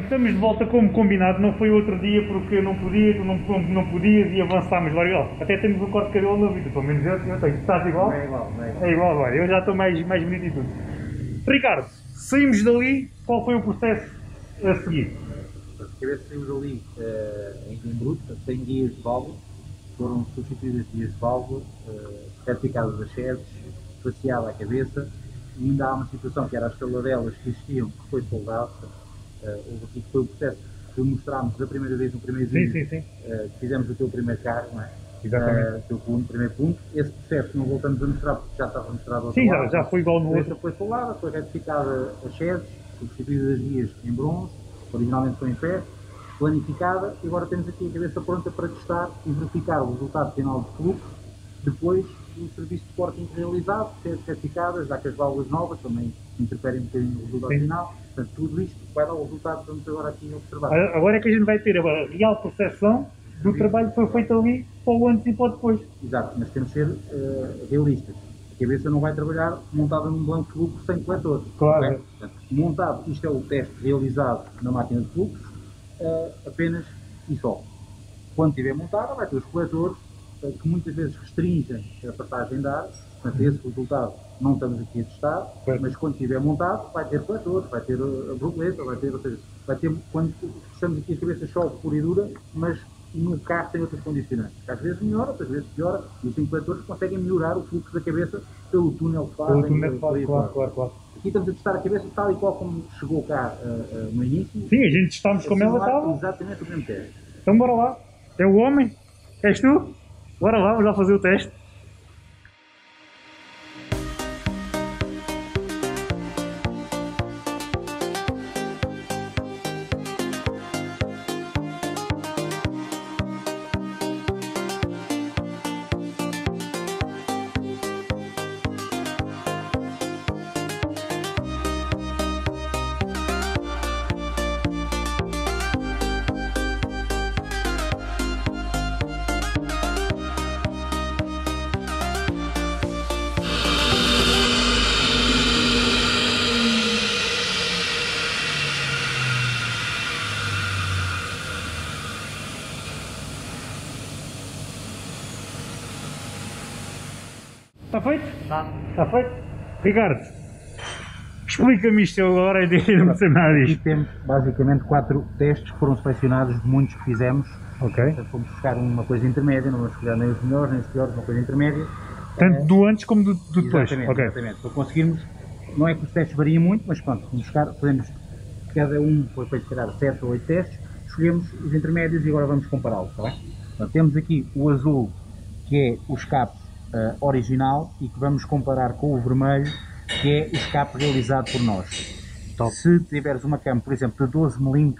Bem, estamos de volta como combinado, não foi outro dia porque não podia, tu não, não podias e avançámos vários. Até temos um corte de cabelo novo, pelo menos eu, eu tenho. Estás igual? É igual, é igual. É igual agora, eu já estou mais, mais bonito e tudo. Ricardo, saímos dali, qual foi o processo a seguir? Cabeça saímos ali uh, em bruto, sem guias de válvula, foram substituídas guias de válvula, uh, retificadas as sedes, faceada a cabeça, e ainda há uma situação que era as caladelas que existiam, que foi soldado, houve aqui que foi o processo que mostrámos da primeira vez no primeiro vídeo, sim, sim, sim. Uh, fizeemos o teu primeiro carro, não é? Exatamente. Uh, teu primeiro ponto. Esse processo não voltamos a mostrar porque já estava mostrado ao Sim, já, já foi igual no outro. foi soldada, foi retificada as sedes, substituídas as guias em bronze, originalmente foi em ferro, planificada e agora temos aqui a cabeça pronta para testar e verificar o resultado final de fluxo depois do serviço de porting realizado, ser certificadas, já que as válvulas novas também interferem um bocadinho no resultado Sim. final. Portanto, tudo isto vai dar o resultado que vamos agora aqui observar. Agora é que a gente vai ter a real percepção do Sim. trabalho que foi feito ali para o antes e para o depois. Exato, mas temos que ser uh, realistas. A cabeça não vai trabalhar montada num banco de fluxo sem coletor. Claro. Portanto, montado, isto é o teste realizado na máquina de fluxo, uh, apenas e só. Quando estiver montada, vai ter os coletores que muitas vezes restringem a passagem de ar, portanto, esse resultado não estamos aqui a testar, mas quando estiver montado, vai ter coletores, vai ter a borboleta, vai ter, ou seja, vai ter, quando estamos aqui a cabeça chove pura e dura, mas no carro tem outros condicionantes. Às vezes melhora, outras vezes piora, e os coletores conseguem melhorar o fluxo da cabeça pelo túnel que fazem. Pelo túnel que fazem, claro, claro, claro. Aqui estamos a testar a cabeça tal e qual como chegou cá uh, uh, no início. Sim, a gente testámos como ela estava. Exatamente o mesmo teste. Então bora lá. É o homem? És tu? Bora lá, vamos lá fazer o teste. Está feito? Está. Está feito? Ricardo, explica-me isto agora e não sei nada disto. Aqui temos basicamente quatro testes que foram selecionados de muitos que fizemos. Ok. Então, fomos buscar uma coisa intermédia, não vamos escolher nem os melhores nem os piores, uma coisa intermédia. Tanto do antes como do, do depois. Exatamente, okay. exatamente. Para conseguirmos, não é que os testes variem muito, mas pronto, vamos buscar, podemos, cada um foi feito, se calhar, 7 ou 8 testes, escolhemos os intermédios e agora vamos compará-los, está bem? Então, temos aqui o azul, que é o escape uh, original e que vamos comparar com o vermelho, que é o escape realizado por nós. Top. Se tiveres uma cama, por exemplo, de 12 mm,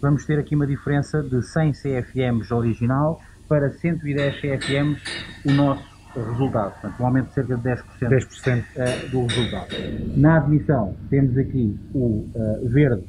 vamos ter aqui uma diferença de 100 CFMs original para 110 CFMs o nosso resultado. Portanto, um aumento de cerca de 10%, 10%. Uh, do resultado. Na admissão, temos aqui o uh, verde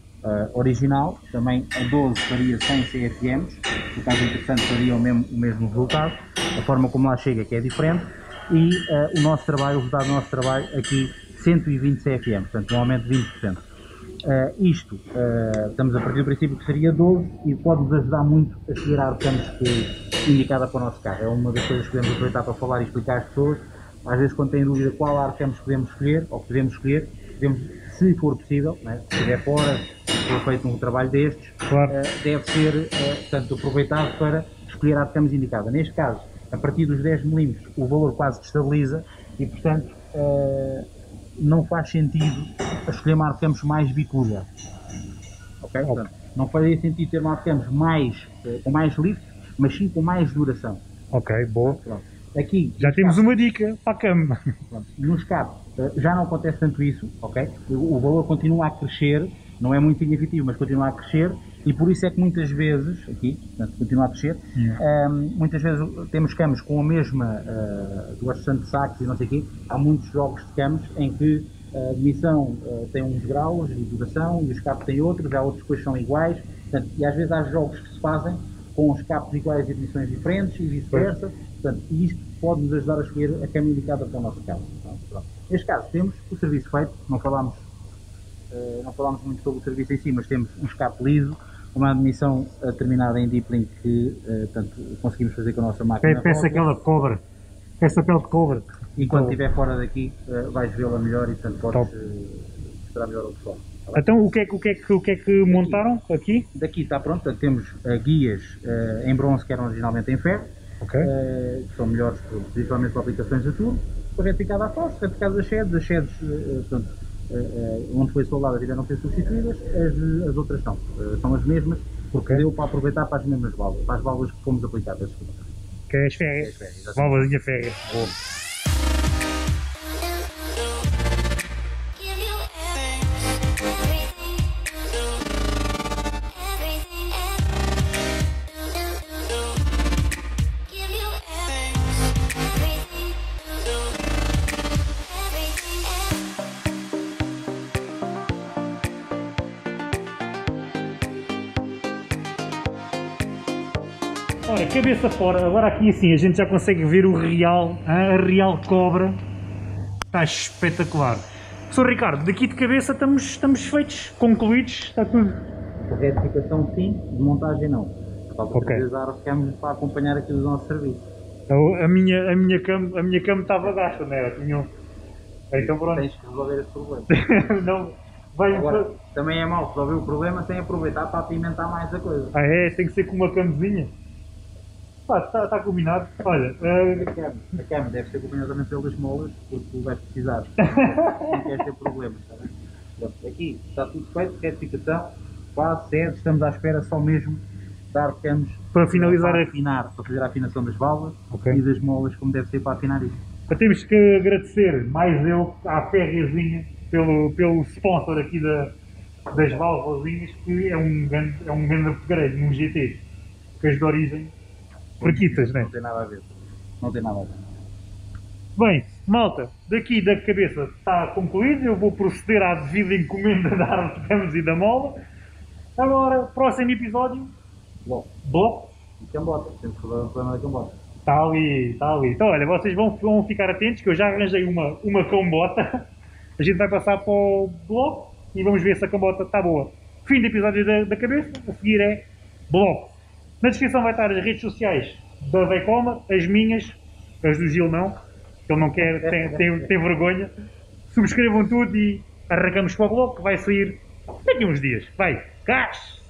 original, também a 12 faria 100 CFMs, no caso interessante faria o mesmo, o mesmo resultado, a forma como lá chega que é diferente, e uh, o nosso trabalho, o resultado do nosso trabalho aqui 120 CFM, portanto um aumento de 20%. Uh, eh, isto, uh, estamos a partir do princípio que seria 12 e pode-nos ajudar muito a escolher a RPMs que indicada para o nosso carro. É uma das coisas que podemos aproveitar para falar e explicar às pessoas. Às vezes quando têm dúvida qual RPMs podemos escolher, ou podemos escolher, podemos, se for possível, né, se estiver fora, se for feito um trabalho destes, claro. uh, deve ser portanto, aproveitado para escolher a RPMs indicada. Neste caso, a partir dos 10 milímetros o valor quase estabiliza e, portanto, uh, não faz sentido escolher marcamos mais bicuda. Ok? Portanto, não faria sentido ter marcamos mais, uh, com mais lift, mas sim com mais duração. Ok, boa. Pronto. Aqui, já temos escape, uma dica para a cama. No escape uh, já não acontece tanto isso, ok? O, o valor continua a crescer, não é muito significativo, mas continua a crescer e por isso é que muitas vezes, aqui, portanto, continua a yeah. um, muitas vezes temos campos com a mesma uh, duas de sacos e não sei o quê. Há muitos jogos de campos em que a admissão uh, tem uns graus de duração e o escape tem outros, há outros que são iguais. Portanto, e às vezes há jogos que se fazem com os capos iguais e admissões diferentes e vice-versa. Portanto, e isto pode nos ajudar a escolher a cama indicada para o nosso carro. Então, Neste caso, temos o serviço feito, não falámos eh, não falámos muito sobre o serviço em si, mas temos um escape liso, uma admissão eh, terminada em deep link que eh, portanto, conseguimos fazer com a nossa máquina. Peça aquela de cobre. Peça pele de cobre. E quando estiver fora daqui eh, vais vê-la melhor e portanto podes mostrar melhor ao pessoal. Tá? Então o que é que, o que, é que, o que, é que montaram aqui? Daqui está pronto, portanto, temos eh, guias eh, em bronze que eram originalmente em ferro, Ok. eh, que são melhores principalmente para aplicações de turbo, depois reticado à força, reticado as sheds, as sheds eh, eh, portanto, onde foi soldada tiveram que ser substituídas, as, as outras são, eh, são as mesmas, porque Ok. deu para aproveitar para as mesmas válvulas, para as válvulas que fomos desculpa. Que é as férias. As férias, exatamente. Válvulazinha férias. Ora, cabeça fora, agora aqui assim a gente já consegue ver o real, a real cobra. Está espetacular. Sr. Ricardo, daqui de cabeça estamos, estamos feitos, concluídos, está tudo. Retificação sim, de montagem não. Falta Ok. okay. as câmeras para acompanhar aqui os nossos serviços. A, a minha, a minha cama, a minha cama estava gasta, não era? Tinha um- Então pronto. Tens que resolver esse problema. não, vai Agora, também é mau resolver o problema sem aproveitar para apimentar mais a coisa. Ah é? Tem que ser com uma camisinha. Pá, está, está combinado. Olha, eh, A cama, a cama deve ser acompanhadamente pelas molas, porque tu vais precisar. Não queres ter problemas, está bem? Pronto, aqui está tudo feito, retificação, quase sede, estamos à espera só mesmo de arcamos Para finalizar para a- afinar, para fazer a afinação das válvulas Ok. e das molas como deve ser para afinar isto. temos que agradecer mais eu à Ferrezinha pelo, pelo sponsor aqui da, das válvulas que é um grande, é um grande upgrade num GT. Que as de origem, fraquitas, né? Não tem nada a ver. Não tem nada a ver. Bem, malta, daqui da cabeça está concluído. Eu vou proceder à devida encomenda da árvore de ramos e da mola. Agora, próximo episódio, Bom, bloco. e cambota, temos que resolver o problema da cambota. Está ali, está ali. Então, olha, vocês vão, vão ficar atentos que eu já arranjei uma, uma cambota. A gente vai passar para o bloco e vamos ver se a cambota está boa. Fim do episódio da, da cabeça, a seguir é bloco. Na descrição vai estar as redes sociais da Veicoma, as minhas, as do Gil não, que ele não quer, tem, tem, tem vergonha. Subscrevam tudo e arrancamos para o bloco, que vai sair daqui a uns dias. Vai, gás!